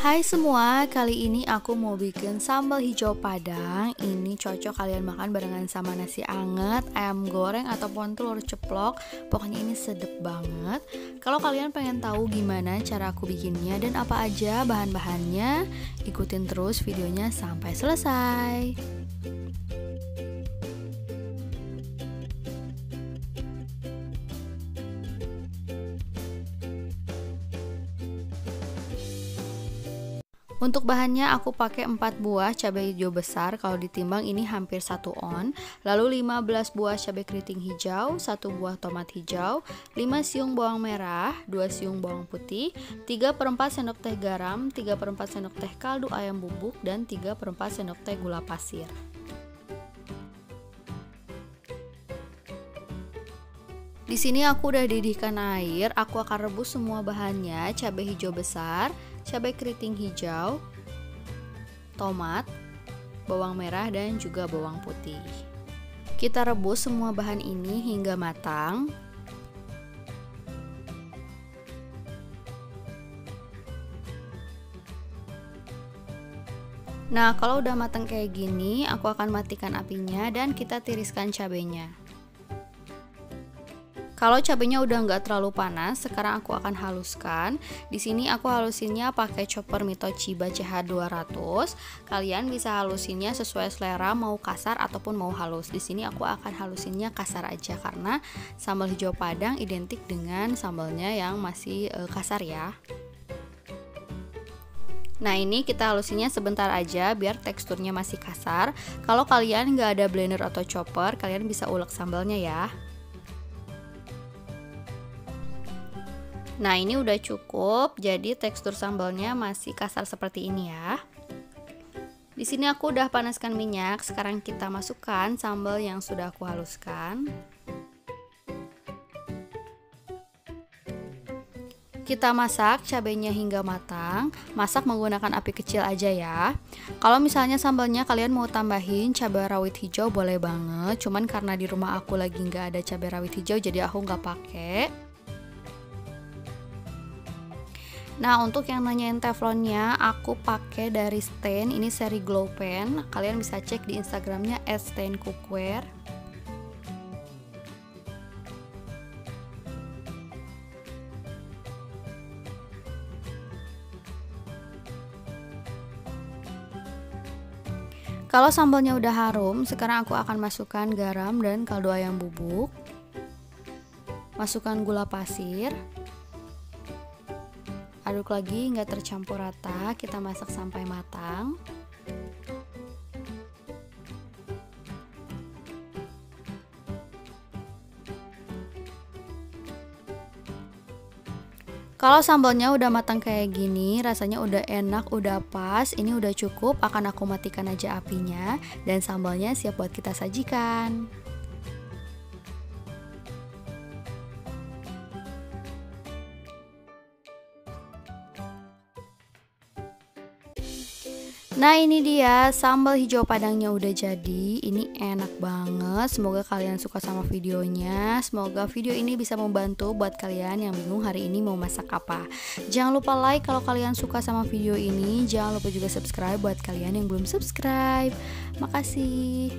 Hai semua, kali ini aku mau bikin sambal hijau padang. Ini cocok kalian makan barengan sama nasi anget, ayam goreng, ataupun telur ceplok. Pokoknya ini sedep banget. Kalau kalian pengen tahu gimana cara aku bikinnya dan apa aja bahan-bahannya Ikutin terus videonya sampai selesai Untuk bahannya aku pakai 4 buah cabai hijau besar. Kalau ditimbang ini hampir 1 on. Lalu 15 buah cabai keriting hijau, 1 buah tomat hijau 5 siung bawang merah, 2 siung bawang putih 3 per 4 sendok teh garam, 3 per 4 sendok teh kaldu ayam bubuk Dan 3 per 4 sendok teh gula pasir. Di sini aku udah didihkan air, aku akan rebus semua bahannya, cabai hijau besar, cabai keriting hijau, tomat, bawang merah dan juga bawang putih. Kita rebus semua bahan ini hingga matang. Nah, kalau udah matang kayak gini, aku akan matikan apinya dan kita tiriskan cabenya. Kalau cabenya udah nggak terlalu panas, sekarang aku akan haluskan. Di sini aku halusinnya pakai chopper Mito Chiba CH200. Kalian bisa halusinnya sesuai selera, mau kasar ataupun mau halus. Di sini aku akan halusinnya kasar aja karena sambal hijau padang identik dengan sambalnya yang masih e, kasar ya. Nah ini kita halusinnya sebentar aja biar teksturnya masih kasar Kalau kalian nggak ada blender atau chopper, kalian bisa ulek sambalnya ya Nah ini udah cukup, jadi tekstur sambalnya masih kasar seperti ini ya. Di sini aku udah panaskan minyak, sekarang kita masukkan sambal yang sudah aku haluskan. Kita masak cabenya hingga matang. Masak menggunakan api kecil aja ya. Kalau misalnya sambalnya kalian mau tambahin cabai rawit hijau boleh banget. Cuman karena di rumah aku lagi nggak ada cabai rawit hijau jadi aku nggak pakai. Nah untuk yang nanyain teflonnya aku pakai dari Stain. Ini seri Glow Pen. Kalian bisa cek di instagramnya @staincookware Kalau sambalnya udah harum, sekarang aku akan masukkan garam dan kaldu ayam bubuk. Masukkan gula pasir, Aduk lagi nggak tercampur rata, kita masak sampai matang. Kalau sambalnya udah matang kayak gini, rasanya udah enak, udah pas, ini udah cukup, akan aku matikan aja apinya dan sambalnya siap buat kita sajikan. Nah ini dia sambal hijau padangnya udah jadi. Ini enak banget. Semoga kalian suka sama videonya. Semoga video ini bisa membantu buat kalian yang bingung hari ini mau masak apa. Jangan lupa like kalau kalian suka sama video ini. Jangan lupa juga subscribe buat kalian yang belum subscribe. Makasih